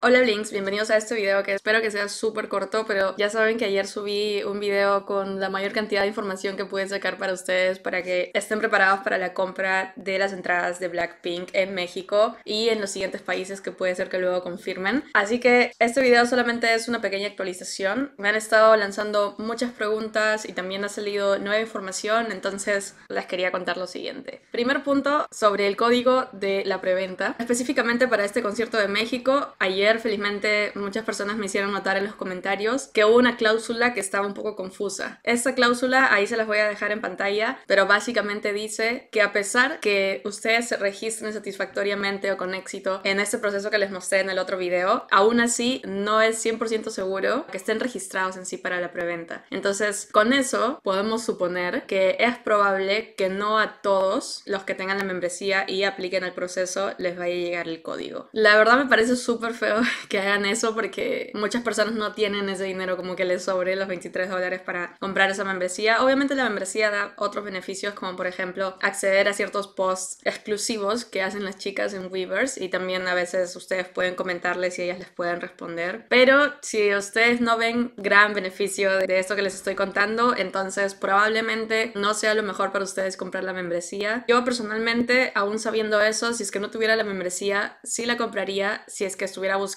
Hola Blinks, bienvenidos a este video que espero que sea súper corto, pero ya saben que ayer subí un video con la mayor cantidad de información que pude sacar para ustedes para que estén preparados para la compra de las entradas de Blackpink en México y en los siguientes países que puede ser que luego confirmen. Así que este video solamente es una pequeña actualización. Me han estado lanzando muchas preguntas y también ha salido nueva información, entonces les quería contar lo siguiente. Primer punto sobre el código de la preventa. Específicamente para este concierto de México, ayer felizmente, muchas personas me hicieron notar en los comentarios que hubo una cláusula que estaba un poco confusa. Esta cláusula, ahí se las voy a dejar en pantalla, pero básicamente dice que a pesar que ustedes se registren satisfactoriamente o con éxito en este proceso que les mostré en el otro video, aún así no es 100% seguro que estén registrados en sí para la preventa. Entonces, con eso podemos suponer que es probable que no a todos los que tengan la membresía y apliquen el proceso les vaya a llegar el código. La verdad me parece súper feo que hagan eso porque muchas personas no tienen ese dinero como que les sobre los 23 dólares para comprar esa membresía. Obviamente la membresía da otros beneficios como por ejemplo acceder a ciertos posts exclusivos que hacen las chicas en Weavers y también a veces ustedes pueden comentarles y ellas les pueden responder. Pero si ustedes no ven gran beneficio de esto que les estoy contando, entonces probablemente no sea lo mejor para ustedes comprar la membresía. Yo personalmente, aún sabiendo eso, si es que no tuviera la membresía, sí la compraría si es que estuviera buscando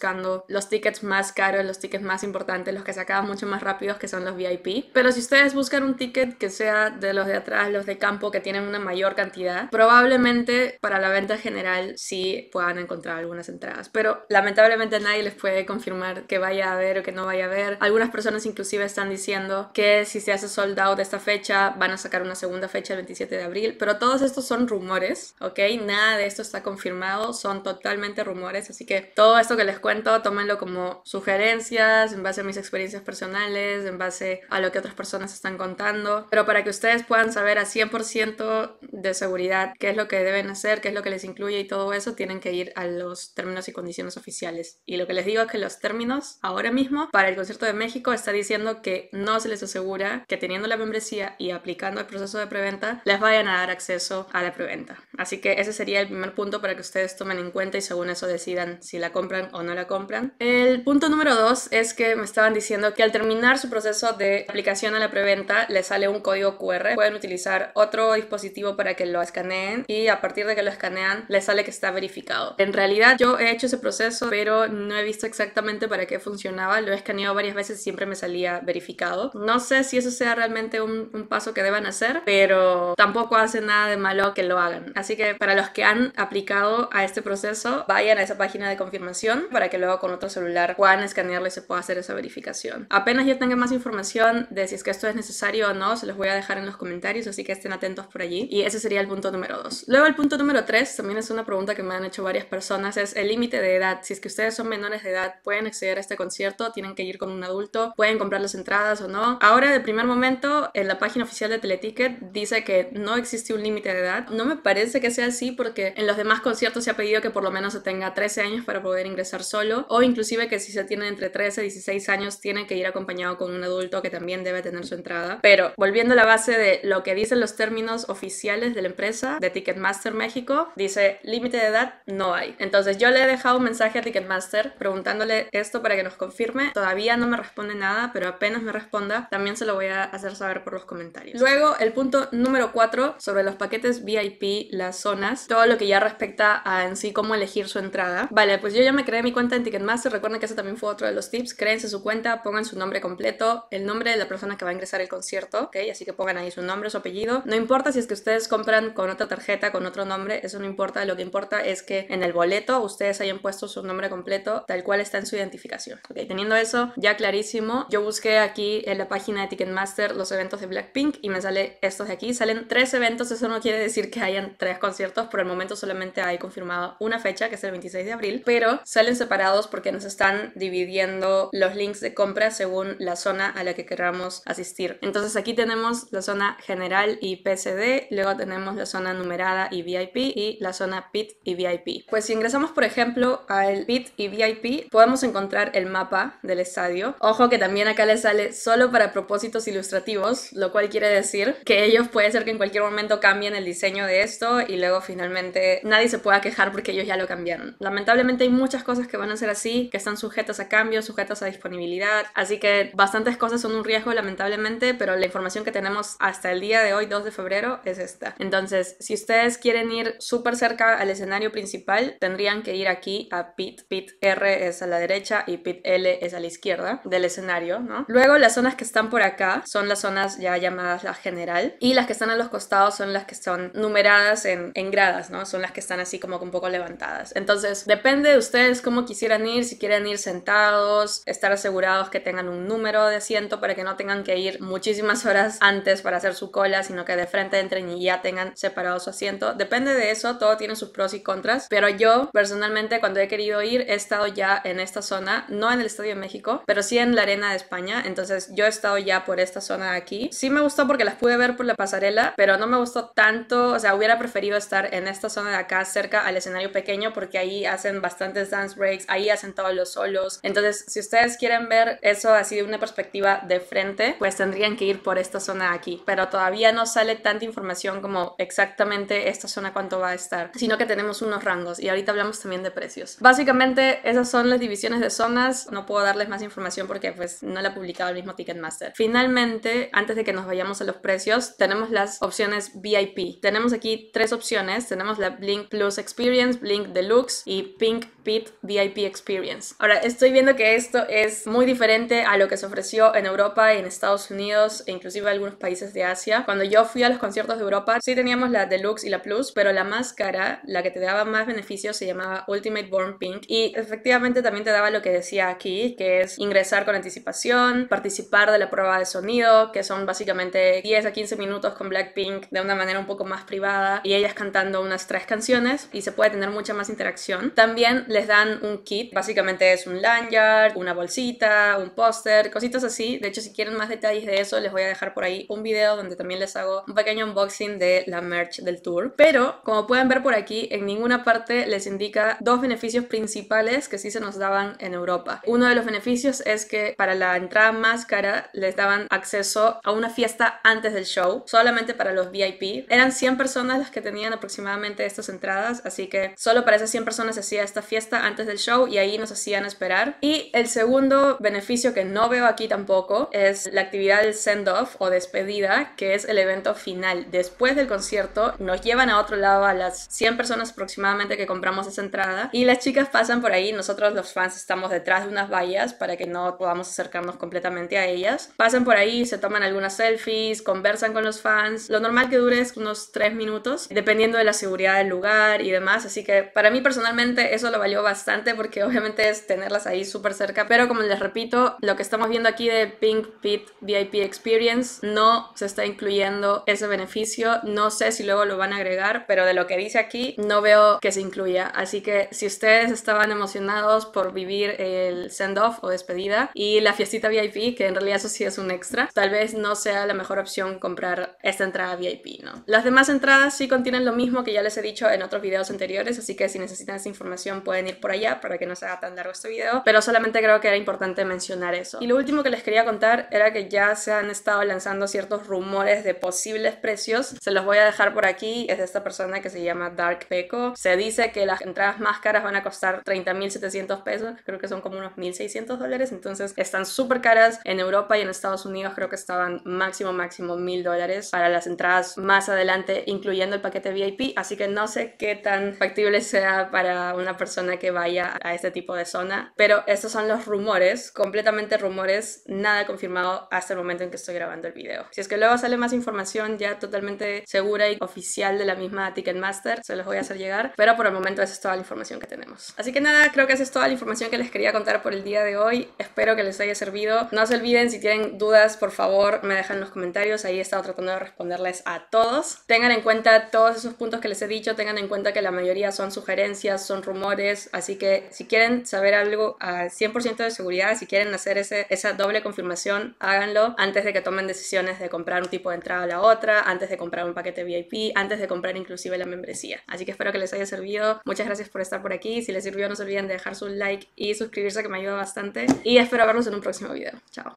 los tickets más caros, los tickets más importantes, los que se acaban mucho más rápidos, que son los VIP. Pero si ustedes buscan un ticket que sea de los de atrás, los de campo, que tienen una mayor cantidad, probablemente para la venta general sí puedan encontrar algunas entradas. Pero lamentablemente nadie les puede confirmar que vaya a haber o que no vaya a haber. Algunas personas inclusive están diciendo que si se hace sold out esta fecha, van a sacar una segunda fecha el 27 de abril. Pero todos estos son rumores, ¿ok? Nada de esto está confirmado, son totalmente rumores. Así que todo esto que les cuento, tómenlo como sugerencias, en base a mis experiencias personales, en base a lo que otras personas están contando, pero para que ustedes puedan saber a 100% de seguridad qué es lo que deben hacer, qué es lo que les incluye y todo eso, tienen que ir a los términos y condiciones oficiales. Y lo que les digo es que los términos ahora mismo para el concierto de México está diciendo que no se les asegura que teniendo la membresía y aplicando el proceso de preventa les vayan a dar acceso a la preventa. Así que ese sería el primer punto para que ustedes tomen en cuenta y según eso decidan si la compran o no la compran. El punto número dos es que me estaban diciendo que al terminar su proceso de aplicación a la preventa les sale un código QR. Pueden utilizar otro dispositivo para que lo escaneen y a partir de que lo escanean les sale que está verificado. En realidad yo he hecho ese proceso pero no he visto exactamente para qué funcionaba. Lo he escaneado varias veces y siempre me salía verificado. No sé si eso sea realmente un, un paso que deban hacer, pero tampoco hace nada de malo que lo hagan. Así que para los que han aplicado a este proceso, vayan a esa página de confirmación para que luego con otro celular puedan escanearlo y se pueda hacer esa verificación. Apenas yo tenga más información de si es que esto es necesario o no, se los voy a dejar en los comentarios, así que estén atentos por allí. Y ese sería el punto número 2. Luego el punto número 3, también es una pregunta que me han hecho varias personas, es el límite de edad. Si es que ustedes son menores de edad, pueden acceder a este concierto, tienen que ir con un adulto, pueden comprar las entradas o no. Ahora, de primer momento, en la página oficial de Teleticket dice que no existe un límite de edad. No me parece que sea así porque en los demás conciertos se ha pedido que por lo menos se tenga 13 años para poder ingresar solo o inclusive que si se tiene entre 13 y 16 años tiene que ir acompañado con un adulto que también debe tener su entrada. Pero volviendo a la base de lo que dicen los términos oficiales de la empresa de Ticketmaster México, dice límite de edad no hay. Entonces yo le he dejado un mensaje a Ticketmaster preguntándole esto para que nos confirme. Todavía no me responde nada, pero apenas me responda también se lo voy a hacer saber por los comentarios. Luego el punto número 4 sobre los paquetes VIP, las zonas, todo lo que ya respecta a en sí cómo elegir su entrada. Vale, pues yo ya me creé mi cuenta en Ticketmaster. Recuerden que ese también fue otro de los tips. Créense su cuenta, pongan su nombre completo, el nombre de la persona que va a ingresar el concierto, ¿ok? Así que pongan ahí su nombre, su apellido. No importa si es que ustedes compran con otra tarjeta, con otro nombre, eso no importa. Lo que importa es que en el boleto ustedes hayan puesto su nombre completo, tal cual está en su identificación. Ok, teniendo eso ya clarísimo, yo busqué aquí en la página de Ticketmaster los eventos de Blackpink y me sale estos de aquí. Salen tres eventos, eso no quiere decir que hayan tres conciertos. Por el momento solamente hay confirmado una fecha, que es el 26 de abril, pero salen separados porque nos están dividiendo los links de compra según la zona a la que queramos asistir. Entonces aquí tenemos la zona general y PCD, luego tenemos la zona numerada y VIP y la zona PIT y VIP. Pues si ingresamos por ejemplo al PIT y VIP podemos encontrar el mapa del estadio. Ojo que también acá le sale solo para propósitos ilustrativos, lo cual quiere decir que ellos puede ser que en cualquier momento cambien el diseño de esto y luego finalmente nadie se pueda quejar porque ellos ya lo cambiaron. Lamentablemente hay muchas cosas que van a ser así, que están sujetas a cambios, sujetas a disponibilidad, así que bastantes cosas son un riesgo lamentablemente, pero la información que tenemos hasta el día de hoy, 2 de febrero, es esta. Entonces, si ustedes quieren ir súper cerca al escenario principal, tendrían que ir aquí a PIT. PIT R es a la derecha y PIT L es a la izquierda del escenario, ¿no? Luego las zonas que están por acá son las zonas ya llamadas la general y las que están a los costados son las que son numeradas en, en gradas, ¿no? Son las que están así como un poco levantadas. Entonces, depende de ustedes cómo quisieran ir, si quieren ir sentados, estar asegurados que tengan un número de asiento para que no tengan que ir muchísimas horas antes para hacer su cola, sino que de frente entren y ya tengan separado su asiento. Depende de eso, todo tiene sus pros y contras, pero yo personalmente cuando he querido ir he estado ya en esta zona, no en el Estadio de México, pero sí en la Arena de España, entonces yo he estado ya por esta zona de aquí. Sí me gustó porque las pude ver por la pasarela, pero no me gustó tanto, o sea, hubiera preferido estar en esta zona de acá cerca al escenario pequeño porque ahí hacen bastantes dance breaks, ahí hacen todos los solos. Entonces, si ustedes quieren ver eso así de una perspectiva de frente, pues tendrían que ir por esta zona de aquí, pero todavía no sale tanta información como exactamente esta zona cuánto va a estar, sino que tenemos unos rangos y ahorita hablamos también de precios. Básicamente, esas son las divisiones de zonas, no puedo darles más información porque pues no la ha publicado el mismo Ticketmaster. Finalmente, antes de que nos vayamos a los precios, tenemos las opciones VIP. Tenemos aquí tres opciones, tenemos la Blink Plus Experience, Blink Deluxe y Pink Pit VIP Experience. Ahora, estoy viendo que esto es muy diferente a lo que se ofreció en Europa, en Estados Unidos e inclusive algunos países de Asia. Cuando yo fui a los conciertos de Europa, sí teníamos la Deluxe y la Plus, pero la más cara, la que te daba más beneficios, se llamaba Ultimate Born Pink y efectivamente también te daba lo que decía aquí, que es ingresar con anticipación, participar de la prueba de sonido, que son básicamente 10 a 15 minutos con Blackpink de una manera un poco más privada y ellas cantando unas tres canciones y se puede tener mucha más interacción. También les dan un kit, básicamente es un lanyard, una bolsita, un póster, cositas así. De hecho, si quieren más detalles de eso, les voy a dejar por ahí un video donde también les hago un pequeño unboxing de la merch del tour. Pero, como pueden ver por aquí, en ninguna parte les indica dos beneficios principales que sí se nos daban en Europa. Uno de los beneficios es que para la entrada más cara les daban acceso a una fiesta antes del show, solamente para los VIP. Eran 100 personas las que tenían aproximadamente estas entradas, así que solo para esas 100 personas se hacía esta fiesta antes del show y ahí nos hacían esperar. Y el segundo beneficio que no veo aquí tampoco es la actividad del send-off o despedida, que es el evento final. Después del concierto nos llevan a otro lado a las 100 personas aproximadamente que compramos esa entrada y las chicas pasan por ahí, nosotros los fans estamos detrás de unas vallas para que no podamos acercarnos completamente a ellas. Pasan por ahí, se toman algunas selfies, conversan con los fans. Lo normal que dure es unos 3 minutos, dependiendo de la seguridad del lugar y demás. Así que para mí personalmente eso lo vale bastante porque obviamente es tenerlas ahí súper cerca. Pero como les repito, lo que estamos viendo aquí de Pink Pit VIP Experience no se está incluyendo ese beneficio. No sé si luego lo van a agregar, pero de lo que dice aquí no veo que se incluya. Así que si ustedes estaban emocionados por vivir el send-off o despedida y la fiestita VIP, que en realidad eso sí es un extra, tal vez no sea la mejor opción comprar esta entrada VIP, ¿no? Las demás entradas sí contienen lo mismo que ya les he dicho en otros videos anteriores, así que si necesitan esa información pueden ir por allá para que no se haga tan largo este video, pero solamente creo que era importante mencionar eso. Y lo último que les quería contar era que ya se han estado lanzando ciertos rumores de posibles precios. Se los voy a dejar por aquí, es de esta persona que se llama Dark Peco. Se dice que las entradas más caras van a costar 30.700 pesos, creo que son como unos 1.600 dólares, entonces están súper caras. En Europa y en Estados Unidos creo que estaban máximo, máximo 1.000 dólares para las entradas más adelante, incluyendo el paquete VIP, así que no sé qué tan factible sea para una persona que vaya a este tipo de zona. Pero estos son los rumores, completamente rumores, nada confirmado hasta el momento en que estoy grabando el video. Si es que luego sale más información ya totalmente segura y oficial de la misma Ticketmaster, se los voy a hacer llegar. Pero por el momento esa es toda la información que tenemos. Así que nada, creo que esa es toda la información que les quería contar por el día de hoy. Espero que les haya servido. No se olviden, si tienen dudas, por favor, me dejan en los comentarios. Ahí he estado tratando de responderles a todos. Tengan en cuenta todos esos puntos que les he dicho. Tengan en cuenta que la mayoría son sugerencias, son rumores. Así que si quieren saber algo a 100% de seguridad, si quieren hacer ese, esa doble confirmación, háganlo antes de que tomen decisiones de comprar un tipo de entrada a la otra, antes de comprar un paquete VIP, antes de comprar inclusive la membresía. Así que espero que les haya servido. Muchas gracias por estar por aquí. Si les sirvió, no se olviden de dejar su like y suscribirse que me ayuda bastante. Y espero verlos en un próximo video. Chao.